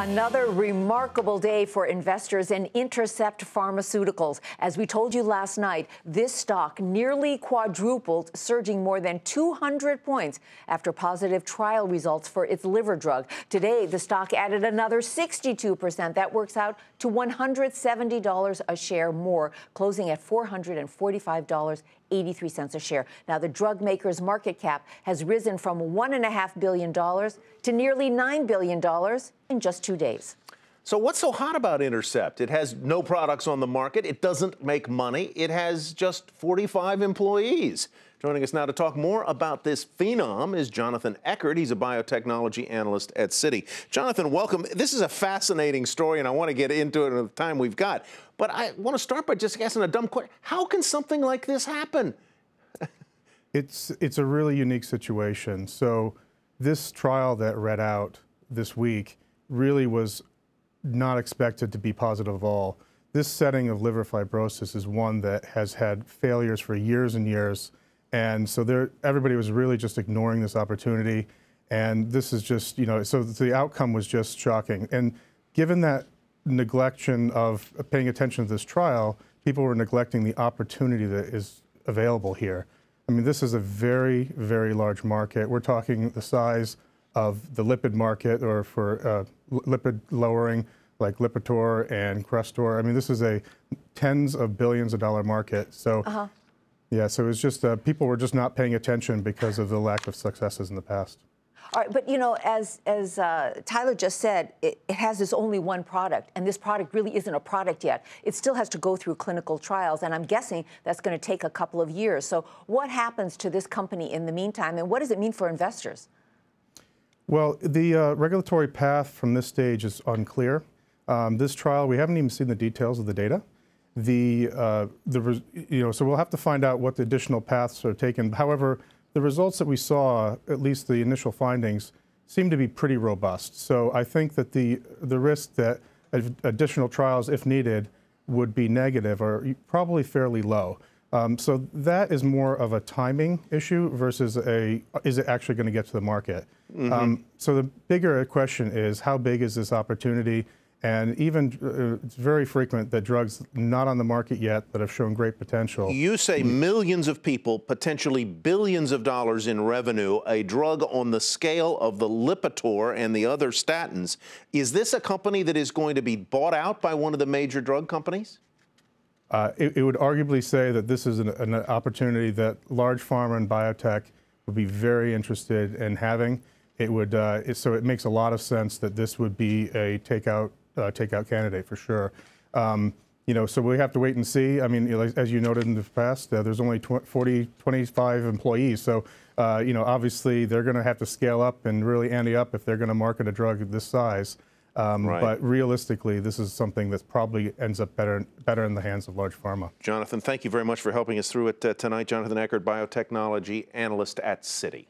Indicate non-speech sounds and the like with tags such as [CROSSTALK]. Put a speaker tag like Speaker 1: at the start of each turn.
Speaker 1: Another remarkable day for investors in Intercept Pharmaceuticals. As we told you last night, this stock nearly quadrupled, surging more than 200 points after positive trial results for its liver drug. Today, the stock added another 62%. That works out to $170 a share more, closing at $445 83 cents a share. Now, the drug maker's market cap has risen from $1.5 billion to nearly $9 billion in just two days.
Speaker 2: So, what's so hot about Intercept? It has no products on the market, it doesn't make money, it has just 45 employees. Joining us now to talk more about this phenom is Jonathan Eckert. He's a biotechnology analyst at Citi. Jonathan, welcome. This is a fascinating story, and I want to get into it in the time we've got. But I want to start by just asking a dumb question. How can something like this happen? [LAUGHS]
Speaker 3: it's, it's a really unique situation. So this trial that read out this week really was not expected to be positive at all. This setting of liver fibrosis is one that has had failures for years and years. And so there, everybody was really just ignoring this opportunity. And this is just, you know, so the outcome was just shocking. And given that neglection of paying attention to this trial, people were neglecting the opportunity that is available here. I mean, this is a very, very large market. We're talking the size of the lipid market or for uh, lipid lowering like Lipitor and Crestor. I mean, this is a tens of billions of dollar market. So uh -huh. Yeah, so it's just uh, people were just not paying attention because of the lack of successes in the past.
Speaker 1: All right, but you know, as as uh, Tyler just said, it, it, has this only one product, and this product really isn't a product yet. It still has to go through clinical trials, and I'm guessing that's going to take a couple of years. So, what happens to this company in the meantime, and what does it mean for investors?
Speaker 3: Well, the uh, regulatory path from this stage is unclear. Um, this trial, we haven't even seen the details of the data the, uh, the, you know, so we'll have to find out what the additional paths are taken. However, the results that we saw, at least the initial findings, seem to be pretty robust. So I think that the, the risk that additional trials, if needed, would be negative are probably fairly low. Um, so that is more of a timing issue versus a, is it actually going to get to the market? Mm -hmm. um, so the bigger question is how big is this opportunity? And even uh, it's very frequent that drugs not on the market yet that have shown great potential.
Speaker 2: You say millions of people, potentially billions of dollars in revenue, a drug on the scale of the Lipitor and the other statins. Is this a company that is going to be bought out by one of the major drug companies?
Speaker 3: Uh, it, it, would arguably say that this is an, an opportunity that large pharma and biotech would be very interested in having. It would, uh, it, so it makes a lot of sense that this would be a takeout uh, takeout candidate for sure. Um, you know, so we have to wait and see. I mean, as you noted in the past, uh, there's only 40, 25 employees. So, uh, you know, obviously they're going to have to scale up and really ante up if they're going to market a drug of this size. Um, right. But realistically, this is something that probably ends up better better in the hands of large pharma.
Speaker 2: Jonathan, thank you very much for helping us through it uh, tonight. Jonathan Eckert, biotechnology analyst at Citi.